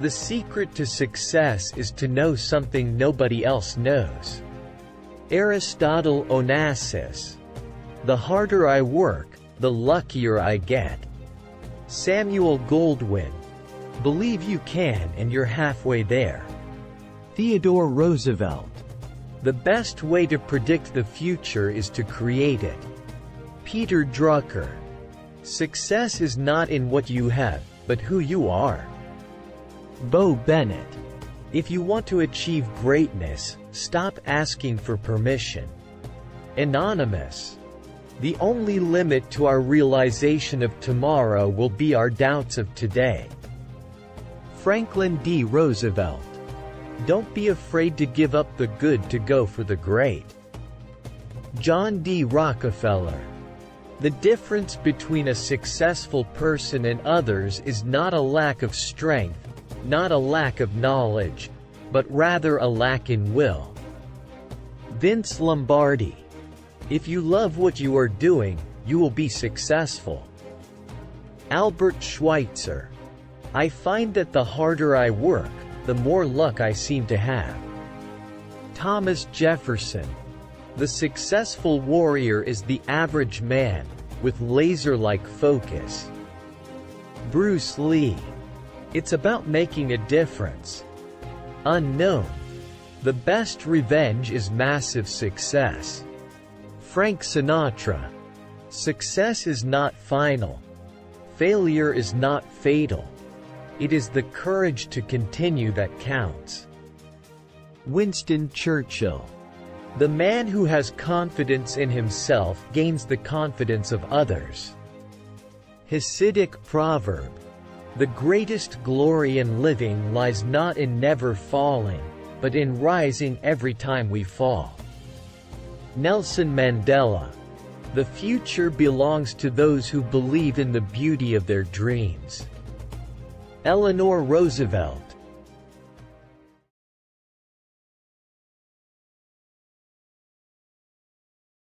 The secret to success is to know something nobody else knows. Aristotle Onassis. The harder I work, the luckier I get. Samuel Goldwyn. Believe you can and you're halfway there. Theodore Roosevelt. The best way to predict the future is to create it. Peter Drucker. Success is not in what you have, but who you are. Bo Bennett. If you want to achieve greatness, stop asking for permission. Anonymous. The only limit to our realization of tomorrow will be our doubts of today. Franklin D. Roosevelt. Don't be afraid to give up the good to go for the great. John D. Rockefeller. The difference between a successful person and others is not a lack of strength, not a lack of knowledge, but rather a lack in will. Vince Lombardi. If you love what you are doing, you will be successful. Albert Schweitzer. I find that the harder I work, the more luck I seem to have. Thomas Jefferson. The successful warrior is the average man, with laser-like focus. Bruce Lee. It's about making a difference. Unknown. The best revenge is massive success. Frank Sinatra. Success is not final. Failure is not fatal. It is the courage to continue that counts. Winston Churchill. The man who has confidence in himself gains the confidence of others. Hasidic proverb. The greatest glory in living lies not in never falling, but in rising every time we fall. Nelson Mandela. The future belongs to those who believe in the beauty of their dreams. Eleanor Roosevelt.